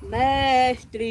Mestre,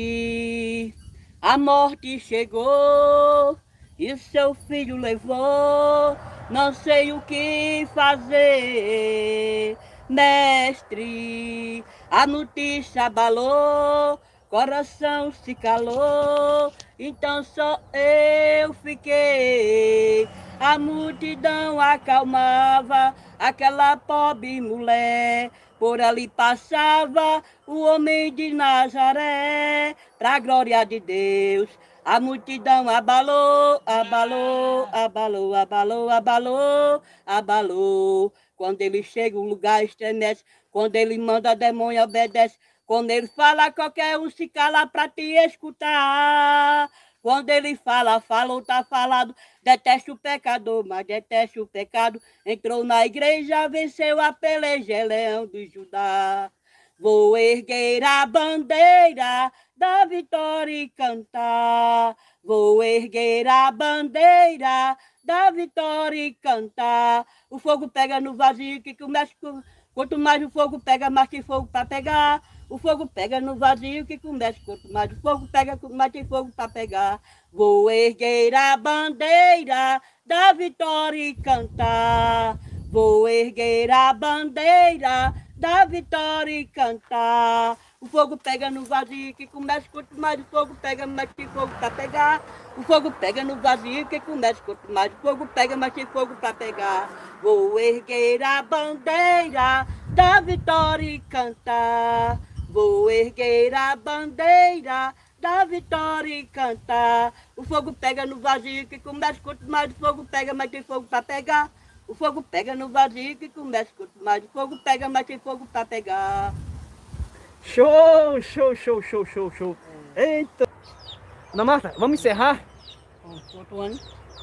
a morte chegou e seu filho levou, não sei o que fazer. Mestre, a notícia abalou, coração se calou, então só eu fiquei. A multidão acalmava aquela pobre mulher. Por ali passava o homem de Nazaré, pra glória de Deus. A multidão abalou, abalou, abalou, abalou, abalou, abalou. Quando ele chega, o lugar estremece. Quando ele manda, demônio obedece. Quando ele fala, qualquer um se cala para te escutar. Quando ele fala, falou, tá falado. Deteste o pecador, mas deteste o pecado. Entrou na igreja, venceu a peleja, é leão de Judá. Vou erguer a bandeira da vitória e cantar. Vou erguer a bandeira da vitória e cantar. O fogo pega no vazio que começa com... Quanto mais o fogo pega, mais tem fogo para pegar. O fogo pega no vazio que começa quanto mais o fogo pega, mais tem fogo para pegar. Vou erguer a bandeira da vitória e cantar. Vou erguer a bandeira da vitória e cantar. O fogo pega no vazio que começa quanto mais o fogo pega, mais tem fogo para pegar. O fogo pega no vazio que começa quanto mais o fogo pega, mais tem fogo para pegar. Vou erguer a bandeira da vitória e cantar. Vou erguer a bandeira da vitória e cantar. O fogo pega no vazio que começa quanto mais o fogo pega, mais tem fogo para pegar. O fogo pega no vazio que começa quanto mais o fogo pega, mais tem fogo para pegar. Show, show, show, show, show, show. Eita. Ana Marta, vamos encerrar?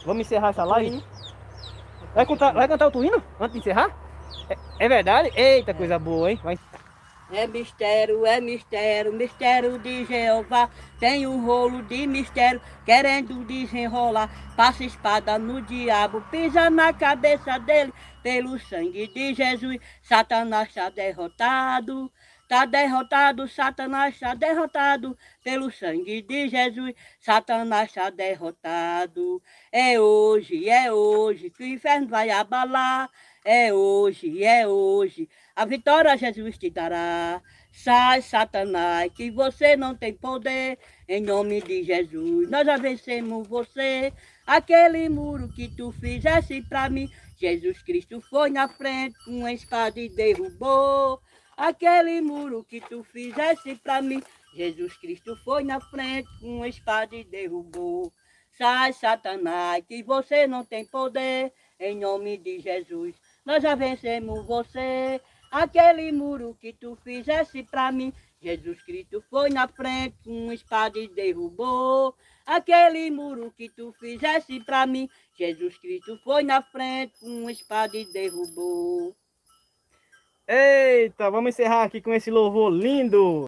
Vamos encerrar essa live? Vai cantar, vai cantar outro hino antes de encerrar? É, é verdade? Eita, coisa boa, hein? Vai. É mistério, é mistério, mistério de Jeová. Tem um rolo de mistério querendo desenrolar. Passa espada no diabo, pisa na cabeça dele. Pelo sangue de Jesus, Satanás está derrotado. Está derrotado, Satanás está derrotado. Pelo sangue de Jesus, Satanás está derrotado. É hoje, é hoje que o inferno vai abalar. É hoje, é hoje. A vitória Jesus te dará. Sai, Satanás, que você não tem poder. Em nome de Jesus, nós já vencemos você. Aquele muro que tu fizesse para mim, Jesus Cristo foi na frente com uma espada e derrubou. Aquele muro que tu fizesse para mim, Jesus Cristo foi na frente com uma espada e derrubou. Sai, Satanás, que você não tem poder. Em nome de Jesus, nós já vencemos você. Aquele muro que tu fizesse para mim, Jesus Cristo foi na frente com espada e derrubou. Aquele muro que tu fizesse para mim, Jesus Cristo foi na frente com espada e derrubou. Eita, vamos encerrar aqui com esse louvor lindo.